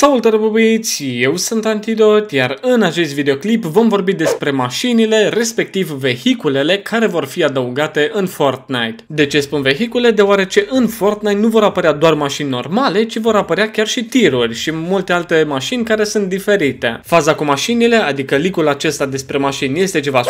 Salutare băieți, eu sunt Antidot, iar în acest videoclip vom vorbi despre mașinile, respectiv vehiculele care vor fi adăugate în Fortnite. De ce spun vehicule? Deoarece în Fortnite nu vor apărea doar mașini normale, ci vor apărea chiar și tiruri și multe alte mașini care sunt diferite. Faza cu mașinile, adică licul acesta despre mașini este ceva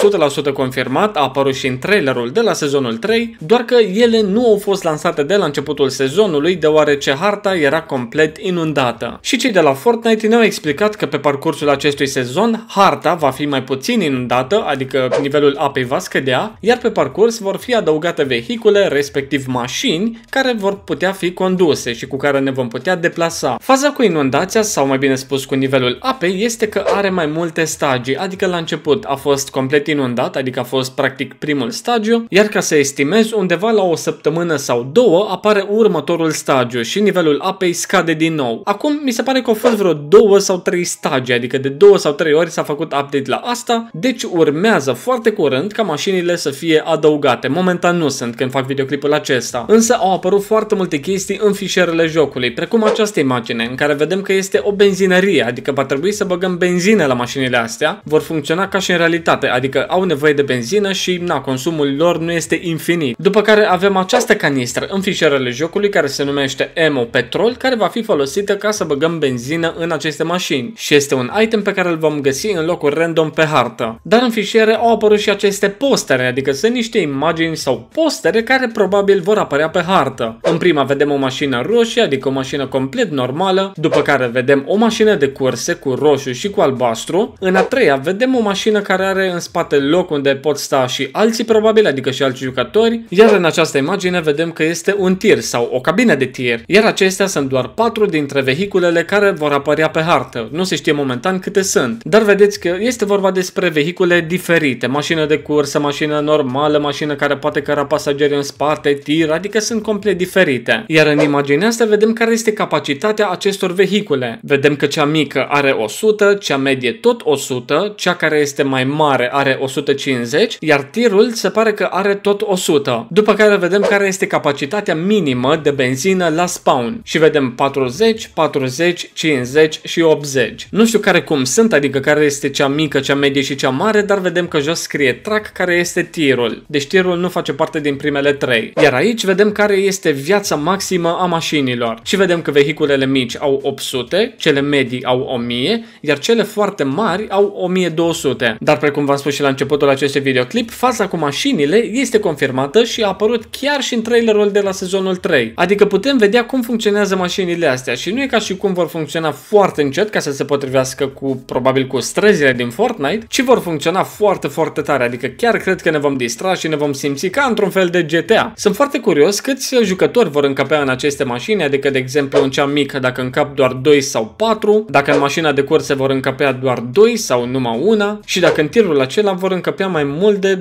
100% confirmat, a apărut și în trailerul de la sezonul 3, doar că ele nu au fost lansate de la începutul sezonului, deoarece harta era complet inundată. Și cei de la Fortnite ne-au explicat că pe parcursul acestui sezon, harta va fi mai puțin inundată, adică nivelul apei va scădea, iar pe parcurs vor fi adăugate vehicule, respectiv mașini, care vor putea fi conduse și cu care ne vom putea deplasa. Faza cu inundația, sau mai bine spus cu nivelul apei, este că are mai multe stagii, adică la început a fost complet inundat, adică a fost practic primul stagiu, iar ca să estimez, undeva la o săptămână sau două apare următorul stagiu și nivelul apei scade din nou. Acum mi se pare că au fost vreo două sau trei stagii, adică de două sau trei ori s-a făcut update la asta, deci urmează foarte curând ca mașinile să fie adăugate. Momentan nu sunt când fac videoclipul acesta, însă au apărut foarte multe chestii în fișierele jocului, precum această imagine în care vedem că este o benzinărie, adică va trebui să băgăm benzină la mașinile astea, vor funcționa ca și în realitate, adică au nevoie de benzină și na, consumul lor nu este infinit. După care avem această canistră în fișierele jocului care se numește Emo Petrol, care va fi folosită ca să băgăm benzină în aceste mașini și este un item pe care îl vom găsi în locuri random pe hartă. Dar în fișiere au apărut și aceste postere, adică sunt niște imagini sau postere care probabil vor apărea pe hartă. În prima vedem o mașină roșie, adică o mașină complet normală, după care vedem o mașină de curse cu roșu și cu albastru. În a treia vedem o mașină care are în spate loc unde pot sta și alții probabil, adică și alți jucători, iar în această imagine vedem că este un tir sau o cabină de tir, iar acestea sunt doar patru dintre vehiculele care vor apărea pe hartă. Nu se știe momentan câte sunt, dar vedeți că este vorba despre vehicule diferite, mașină de cursă, mașină normală, mașină care poate căra pasageri în spate, tir, adică sunt complet diferite. Iar în imaginea asta vedem care este capacitatea acestor vehicule. Vedem că cea mică are 100, cea medie tot 100, cea care este mai mare are 150, iar tirul se pare că are tot 100. După care vedem care este capacitatea minimă de benzină la spawn și vedem 40, 40, 50 și 80. Nu știu care cum sunt, adică care este cea mică, cea medie și cea mare, dar vedem că jos scrie track care este tirul. Deci tirul nu face parte din primele 3. Iar aici vedem care este viața maximă a mașinilor. Și vedem că vehiculele mici au 800, cele medii au 1000, iar cele foarte mari au 1200. Dar precum v-am spus și la începutul acestui videoclip, faza cu mașinile este confirmată și a apărut chiar și în trailerul de la sezonul 3. Adică putem vedea cum funcționează mașinile astea și nu e ca și cum vor funcționa foarte încet ca să se potrivească cu probabil cu străzile din Fortnite, ci vor funcționa foarte foarte tare, adică chiar cred că ne vom distra și ne vom simți ca într-un fel de GTA. Sunt foarte curios câți jucători vor încăpea în aceste mașini, adică de exemplu în cea mică dacă încap doar 2 sau 4, dacă în mașina de curse vor încăpea doar 2 sau numai una și dacă în tirul acela vor încăpea mai mult de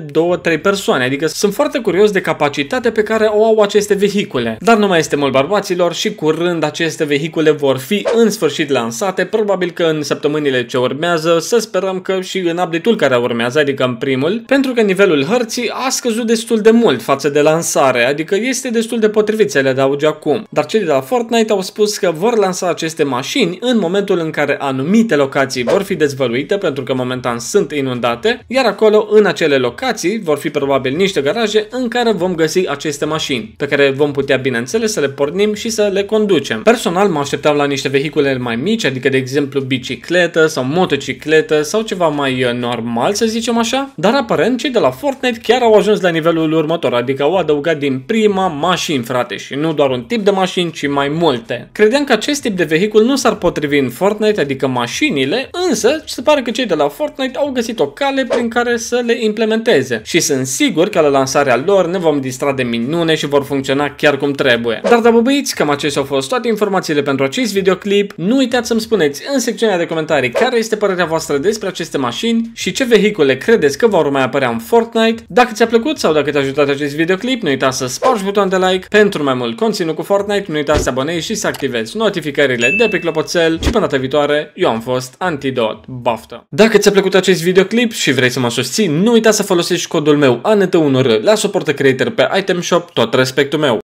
2-3 persoane, adică sunt foarte curios de capacitatea pe care o au aceste vehicule. Dar nu mai este mult bărbaților și curând aceste vehicule vor fi în sfârșit lansate, probabil că în săptămânile ce urmează, să sperăm că și în update-ul care urmează, adică în primul, pentru că nivelul hărții a scăzut destul de mult față de lansare, adică este destul de potrivit să le adaugi acum. Dar cei de la Fortnite au spus că vor lansa aceste mașini în momentul în care anumite locații vor fi dezvăluite, pentru că momentan sunt inundate, iar acolo, în acele locații, vor fi probabil niște garaje în care vom găsi aceste mașini, pe care vom putea, bineînțeles, să le pornim și să le conducem. Personal, mă așteptam la niște vehicule mai mici, adică, de exemplu, bicicletă sau motocicletă sau ceva mai uh, normal, să zicem așa, dar aparent cei de la Fortnite chiar au ajuns la nivelul următor, adică au adăugat din prima mașini, frate, și nu doar un tip de mașini, ci mai multe. Credeam că acest tip de vehicul nu s-ar potrivi în Fortnite, adică mașinile, însă se pare că cei de la Fortnite au găsit o cale prin care să le implementeze și sunt sigur că la lansarea lor ne vom distra de minune și vor funcționa chiar cum trebuie. Dar da, băbăiți, cam acestea au fost toate informațiile pentru acest videoclip. Nu uitați să-mi spuneți în secțiunea de comentarii care este părerea voastră despre aceste mașini și ce vehicule credeți că vor mai apărea în Fortnite. Dacă ți-a plăcut sau dacă te-a ajutat acest videoclip, nu uita să spargi butonul de like pentru mai mult conținut cu Fortnite, nu uita să abonezi și să activezi notificările de pe clopoțel și până data viitoare, eu am fost Antidot. Baftă! Dacă ți-a plăcut acest videoclip și vrei să mă susții, nu uita să folosești codul meu ANT1R la Supporter Creator pe Item Shop, tot respectul meu.